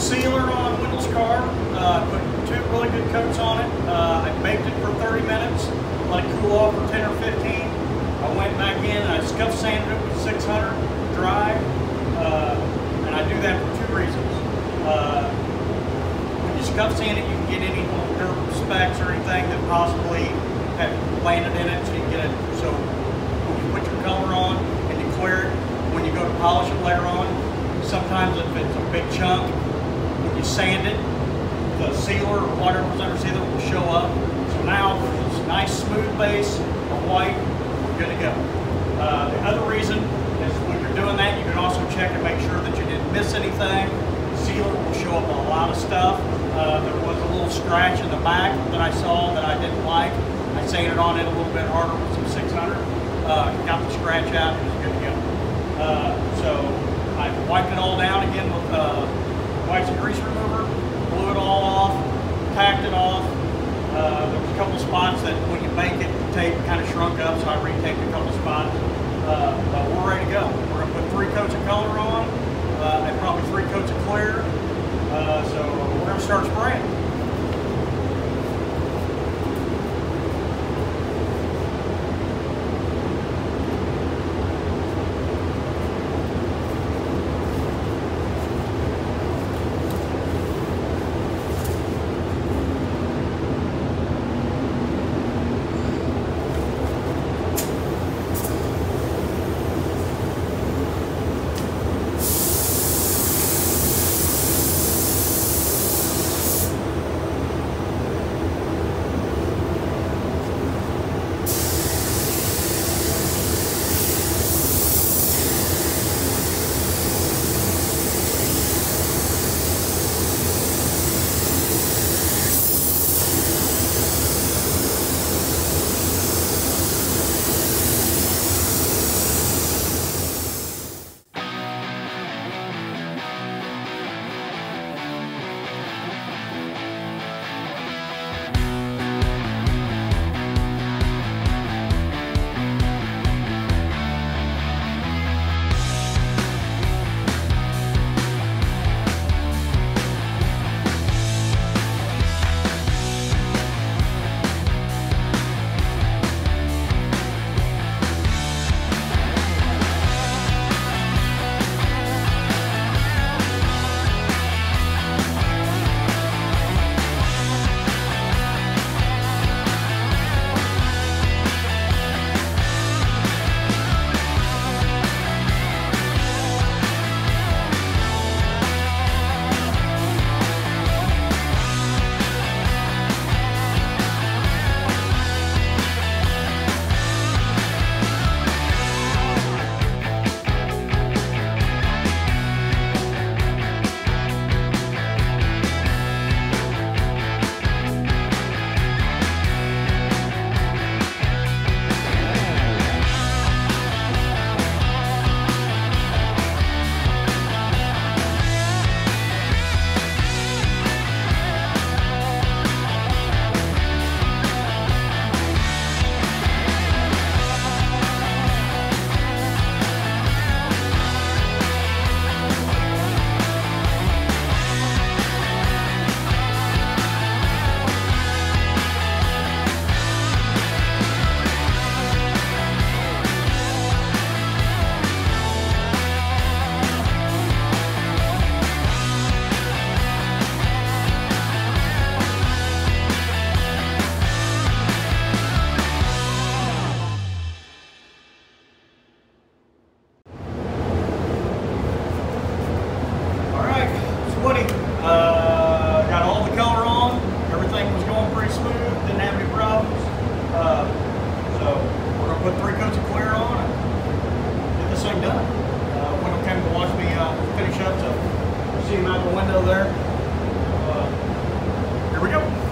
sealer on Wyndell's car. Uh, put two really good coats on it. Uh, I baked it for 30 minutes. Let it cool off for 10 or 15. I went back in and I scuff sanded it with 600 dry. Uh, and I do that for two reasons. Uh, when you scuff sand it, you can get any little dirt specks or anything that possibly had landed in it. So you get it. So when you put your color on and you clear it, when you go to polish it later on, sometimes if it's a big chunk, when you sand it, the sealer or whatever's under sealer will show up. So now with this nice smooth base of white, we're good to go. Uh, the other reason is when you're doing that, you can also check and make sure that you didn't miss anything. Sealer will show up a lot of stuff. Uh, there was a little scratch in the back that I saw that I didn't like. I sanded on it a little bit harder with some 600. Uh, got the scratch out, it was good to go. Uh, so I wiped it all down again with uh, wipes and grease remover blew it all off, tacked it off. Uh, there was a couple spots that when you bake it, the tape kind of shrunk up, so I retaped a couple spots. Uh, but we're ready to go. We're gonna put three coats of color on, uh, and probably three coats of clear. Uh, so we're gonna start spraying. wear on and get this thing done. Uh, Wyndell came to watch me uh, finish up, so see him out the window there. Uh, here we go.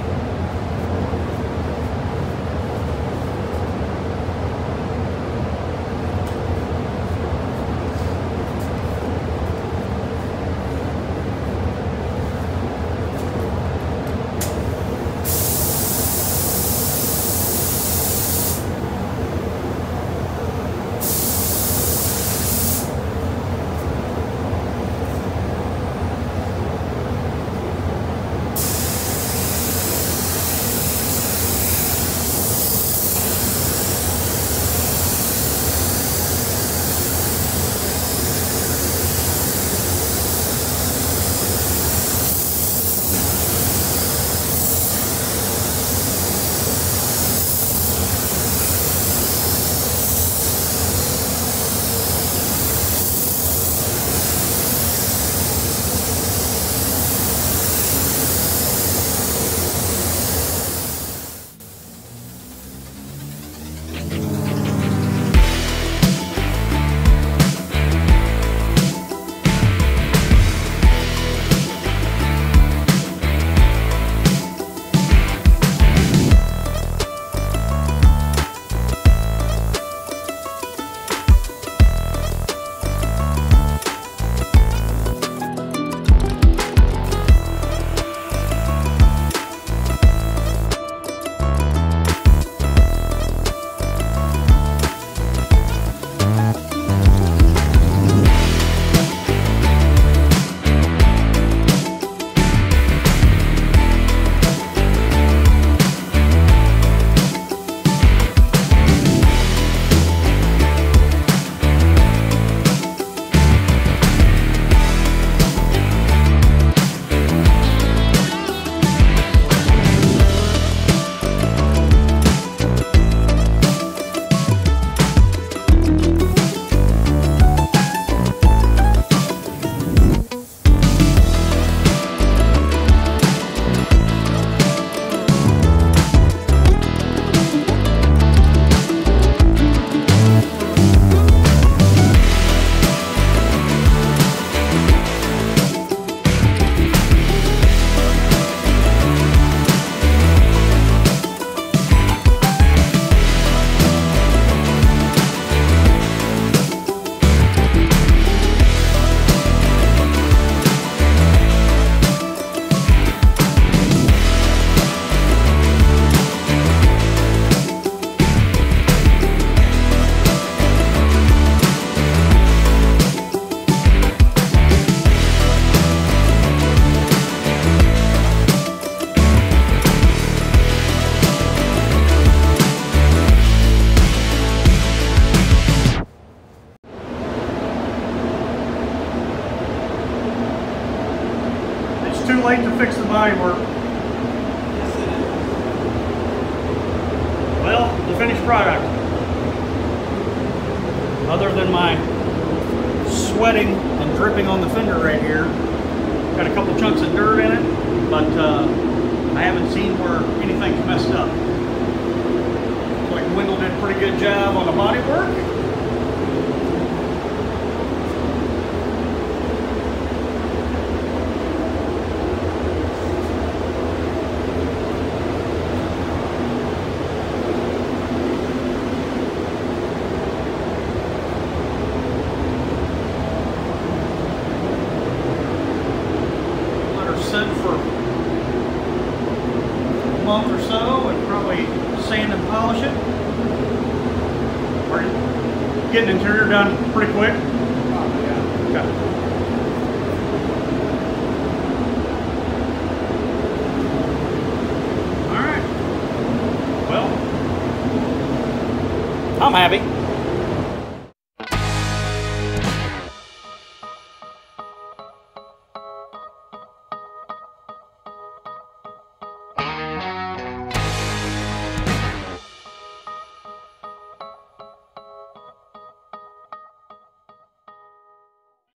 late to fix the body work. Well, the finished product. Other than my sweating and dripping on the fender right here, got a couple chunks of dirt in it, but uh, I haven't seen where anything's messed up. Like Wyndell did a pretty good job on the body work. Are you getting interior done pretty quick? Okay. All right. Well, I'm happy.